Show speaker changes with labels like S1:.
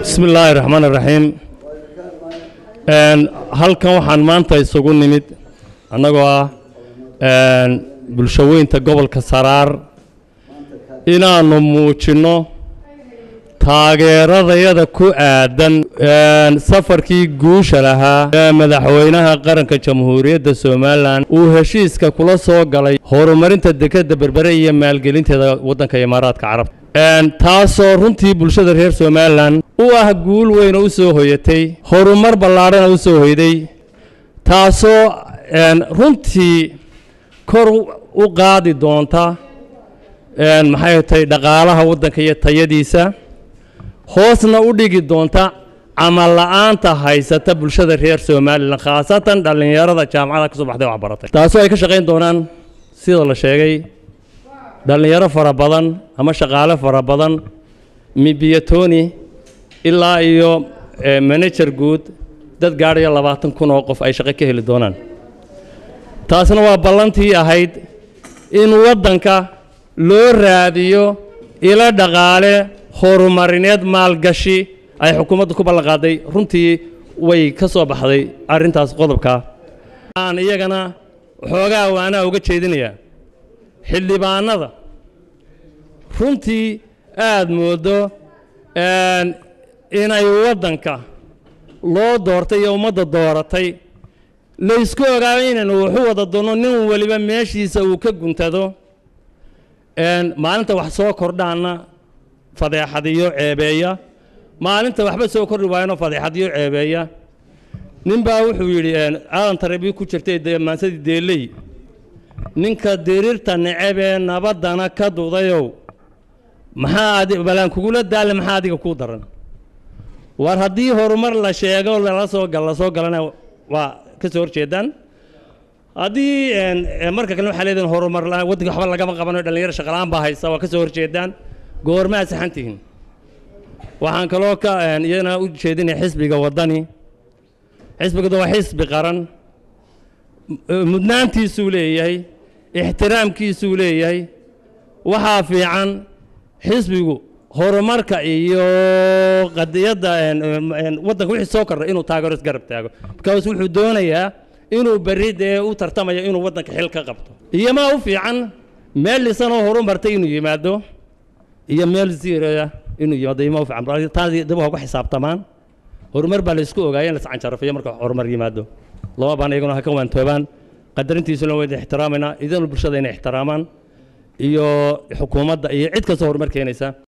S1: bismi illaahi raxmaan iraxiim halkan waxaan maanta isugu nimid. Annagoo ah bulshaweynta gobolka saraar. Inaannu muujinno taageeradayada ku aadan safarkii guusha lahaa ee madaxweynaha qaranka jamhuuriyadda somalilan uu heshiiska kula soo galay horumarinta dekedda berbere iyo maalgelinteeda waddanka imaaraadka carabta taasoo runtii bulshada reer somalilan u ah guul weyna u soo hoyatay horumar ballaadhana u soo hoyday taasoo runtii kor u qaadi doonta maxay tahay dhaqaalaha waddanka iyo tayadiisa hoosna u dhigi doonta camal la'aanta haysata bulshada reer somalilan khaasatan dhallinyarada jaamacada ka soo baxday waxbaratay. Taasoo ay ka shaqayn doonaan sida la sheegay dhallinyaro fara badan ama shaqaale fara badan mibiyatoni ilaa iyo manajer guud dad gaadhaya labaatan kun oo qof ay shaqo ka heli doonaan. Taasna waa ballantii ahayd in waddanka loo raadiyo ilo dhaqaale horumarineed maalgashi ay xukuumaddu ku ballanqaaday runtii way ka soo baxday arrintaas qodobka. Aan iyagana xoogaa waanaa uga jeedinayaa xildhibaanada. Runtii aada moodo inay waddanka loo doortay iyo ummadda dooratay. Laysku ogaaba inaynu waxu wada doonno nin weliba meeshiisa uu ka guntado. Maalinta wax soo kordhaana fadeexadiyo ceebeeya. Maalinta waxba soo kordhi waayano fadeexadiyo ceebeeya. Nin baa wuxuu yidhi aadan tarabii ku jirtay maansadii deeley ninka diriirta necebee nabaddana ka dudayow maxaa balaan kugula daale maxaa adiga kuu daran? War haddii horumar la sheego lala soo la soo galana waa ka soo horjeedaan haddii marka kale waxaa leedihin horumar la waxba lagama qabanayo dhallinyaro shaqalaan baa haysta waa ka soo horjeedaan goormaa saxan tihiin. Waxaan kaloo ka iyana u jeedinaya xisbiga waddani. Xisbigada waa xisbi qaran. Mudnaantiisuu leeyahay ixtiraamkiisuu leeyahay waxaa fiican xisbigu horumarka iyo qadiyadda waddanka wixii soo kordha inuu taageero isgarab taago. Because wuxuu doonayaa inuu berri dee u tartamayo inuu waddanka xil ka qabto. Iyo maa u fiican meel lisanoo horumartay inuu yimaado iyo meel ziiraya inuu yimaado iyo maa u fiican. Taas dib uga xisaabtamaan. Horumar baa laysku ogaaya in lascanjarafiyo marka horumar yimaado. Lama baan iyaguna ha waantoobaan qadarintiisuna wayda ixtiraamaynaa idanu bulshada inay ixtiraamaan iyo xukuumadda iyo cid kastoo horumar